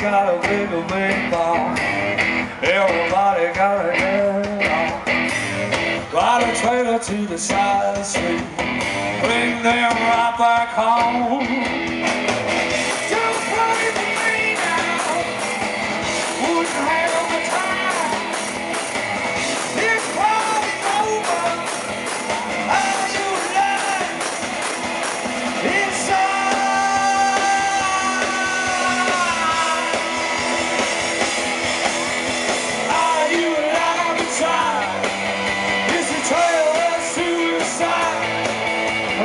got a wiggle big ball. Everybody got a girl. Ride a trailer to the side of the street. Bring them right back home.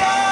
Nation!